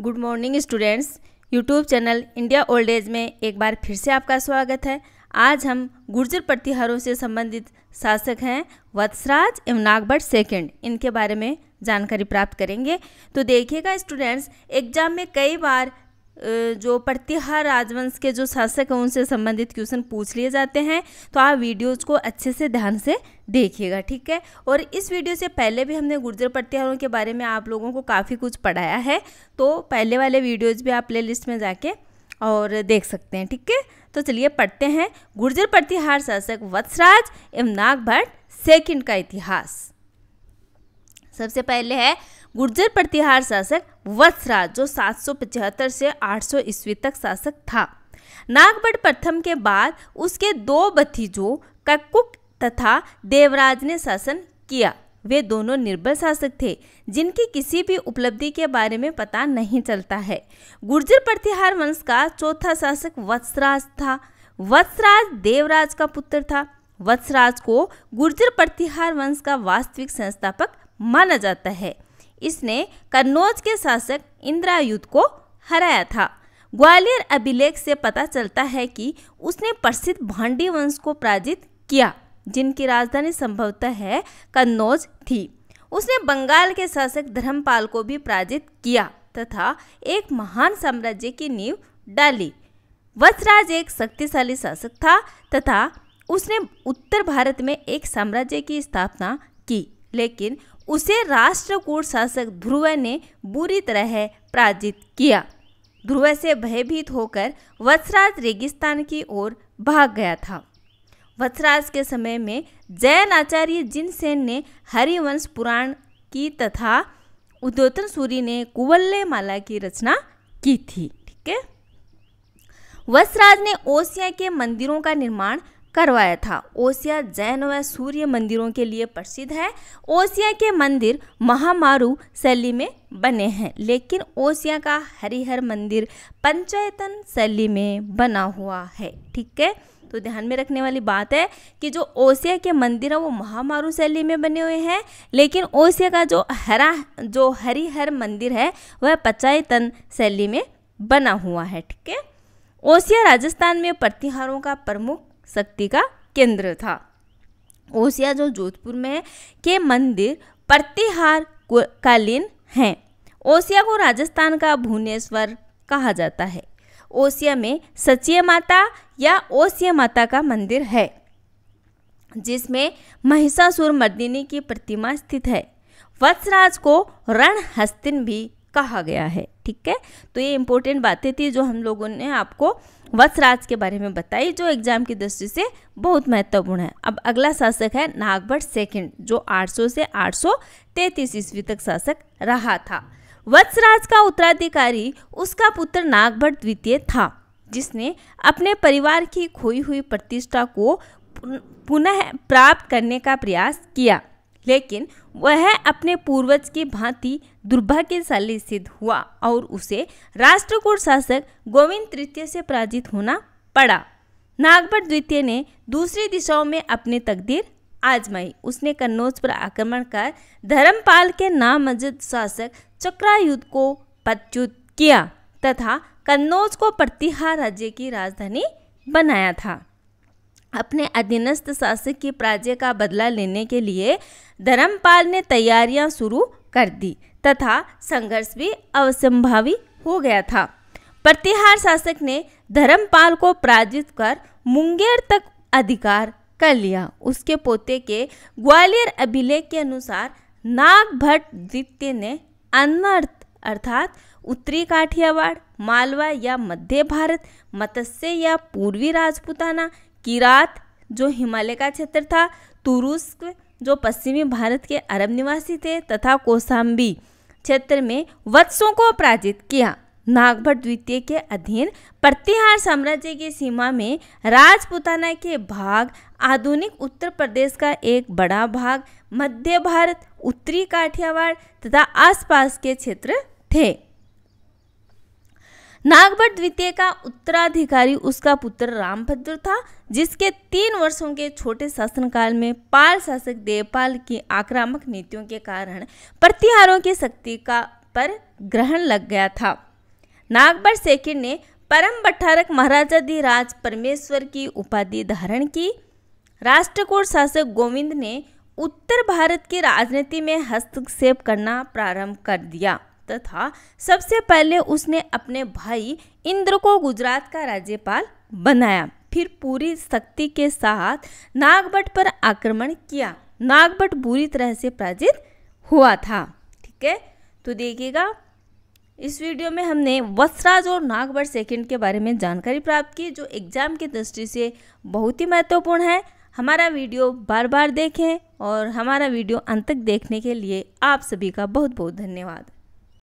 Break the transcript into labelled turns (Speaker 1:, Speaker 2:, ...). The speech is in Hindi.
Speaker 1: Good morning students. YouTube channel India old age में एक बार फिर से आपका स्वागत है। आज हम गुर्जर प्रतिहारों से संबंधित शासक हैं वत्सराज एवं नागभट सेकेंड। इनके बारे में जानकारी प्राप्त करेंगे। तो देखिएगा स्टूडेंट्स, एग्ज़ाम में कई बार जो प्रतिहार राजवंश के जो शासक हैं, उनसे संबंधित क्वेश्चन पूछ लिए जाते हैं। तो आप वीडियोज़ को अच्छे से ध्यान से देखिएगा, ठीक है? और इस वीडियो से पहले भी हमने गुर्जर प्रतिहारों के बारे में आप लोगों को काफ़ी कुछ पढ़ाया है। तो पहले वाले वीडियोज़ भी आप प्ले लिस्ट में जाके और देख सकते हैं, ठीक है? तो चलिए पढ़ते हैं। गुर्जर प्रतिहार शासक वत्सराज एवं नागभट्ट सेकंड का इतिहास। सबसे पहले है गुर्जर प्रतिहार शासक वत्सराज जो 775 से 800 ईस्वी तक शासक था। नागभट्ट प्रथम के बाद उसके दो भतीजों, कक्कुक तथा देवराज ने शासन किया। वे दोनों निर्बल शासक थे, जिनकी किसी भी उपलब्धि के बारे में पता नहीं चलता है। गुर्जर प्रतिहार वंश का चौथा शासक वत्सराज था। वत्सराज देवराज का पुत्र था। वत्सराज को गुर्जर प्रतिहार वंश का वास्तविक संस्थापक माना जाता है। इसने कन्नौज के शासक इंद्रायुद्ध को हराया था। ग्वालियर अभिलेख से पता चलता है कि उसने प्रसिद्ध भांडी वंश को पराजित किया, जिनकी राजधानी संभवतः है कन्नौज थी। उसने बंगाल के शासक धर्मपाल को भी पराजित किया तथा एक महान साम्राज्य की नींव डाली। वत्सराज एक शक्तिशाली शासक था तथा उसने उत्तर भारत में एक साम्राज्य की स्थापना की, लेकिन उसे राष्ट्रकूट शासक ध्रुव ने बुरी तरह पराजित किया। ध्रुव से भयभीत होकर वत्सराज रेगिस्तान की ओर भाग गया था। वत्सराज के समय में जैन आचार्य जिनसेन ने हरिवंश पुराण की तथा उद्योतन सूरी ने कुवल्ले माला की रचना की थी, ठीक है? वत्सराज ने ओसिया के मंदिरों का निर्माण करवाया था। ओसिया जैन व सूर्य मंदिरों के लिए प्रसिद्ध है। ओसिया के मंदिर महामारू शैली में बने हैं, लेकिन ओसिया का हरिहर मंदिर पंचायतन शैली में बना हुआ है, ठीक है? तो ध्यान में रखने वाली बात है कि जो ओसिया के मंदिर है, वो महामारू शैली में बने हुए हैं, लेकिन ओसिया का जो हरा, जो हरिहर मंदिर है, वह पंचायतन शैली में बना हुआ है, ठीक है? ओसिया राजस्थान में प्रतिहारों का प्रमुख शक्ति का केंद्र था। ओसिया जो जोधपुर में के मंदिर प्रतिहार कालीन हैं। ओसिया को राजस्थान का भुवनेश्वर कहा जाता है। ओसिया में सचिय माता या ओसिया माता का मंदिर है, जिसमें महिषासुर मर्दिनी की प्रतिमा स्थित है। वत्सराज को रणहस्तिन भी कहा गया है, ठीक है? तो ये इंपॉर्टेंट बातें थी जो हम लोगों ने आपको वत्सराज के बारे में बताई, जो एग्ज़ाम की दृष्टि से बहुत महत्वपूर्ण है। अब अगला शासक है नागभट्ट सेकंड, जो 800 से 833 ईस्वी तक शासक रहा था। वत्सराज का उत्तराधिकारी, उसका पुत्र नागभट्ट द्वितीय था, जिसने अपने परिवार की खोई हुई प्रतिष्ठा को पुनः प्राप्त करने का प्रयास किया। लेकिन वह अपने पूर्वज की भांति दुर्भाग्यशाली सिद्ध हुआ और उसे राष्ट्रकूट शासक गोविंद तृतीय से पराजित होना पड़ा। नागभट्ट द्वितीय ने दूसरी दिशाओं में अपनी तकदीर आजमाई। उसने कन्नौज पर आक्रमण कर धर्मपाल के नामजद शासक चक्रायुद्ध को पदच्युत किया तथा कन्नौज को प्रतिहार राज्य की राजधानी बनाया था। अपने अधीनस्थ शासक की पराजय का बदला लेने के लिए धर्मपाल ने तैयारियाँ शुरू कर दी तथा संघर्ष भी अवसंभावी हो गया था। प्रतिहार शासक ने धर्मपाल को पराजित कर मुंगेर तक अधिकार कर लिया। उसके पोते के ग्वालियर अभिलेख के अनुसार नागभट्ट द्वितीय ने अनर्थ अर्थात उत्तरी काठियावाड़, मालवा या मध्य भारत, मत्स्य या पूर्वी राजपुताना किरात, जो हिमालय का क्षेत्र था, तुरुस्क, जो पश्चिमी भारत के अरब निवासी थे, तथा कोसाम्बी क्षेत्र में वत्सों को पराजित किया। नागभट्ट द्वितीय के अधीन प्रतिहार साम्राज्य की सीमा में राजपुताना के भाग, आधुनिक उत्तर प्रदेश का एक बड़ा भाग, मध्य भारत, उत्तरी काठियावाड़ तथा आसपास के क्षेत्र थे। नागभट्ट द्वितीय का उत्तराधिकारी उसका पुत्र रामभद्र था, जिसके तीन वर्षों के छोटे शासनकाल में पाल शासक देवपाल की आक्रामक नीतियों के कारण प्रतिहारों की शक्ति का पर ग्रहण लग गया था। नागबर सेकंड ने परम बठारक महाराजा राज परमेश्वर की उपाधि धारण की। राष्ट्रकूट शासक गोविंद ने उत्तर भारत की राजनीति में हस्तक्षेप करना प्रारंभ कर दिया। तथा सबसे पहले उसने अपने भाई इंद्र को गुजरात का राज्यपाल बनाया। फिर पूरी शक्ति के साथ नागभट पर आक्रमण किया। नागभट बुरी तरह से पराजित हुआ था। ठीक है? तो देखिएगा, इस वीडियो में हमने वत्सराज और नागभट सेकंड के बारे में जानकारी प्राप्त की, जो एग्ज़ाम की दृष्टि से बहुत ही महत्वपूर्ण है। हमारा वीडियो बार बार देखें और हमारा वीडियो अंत तक देखने के लिए आप सभी का बहुत बहुत धन्यवाद।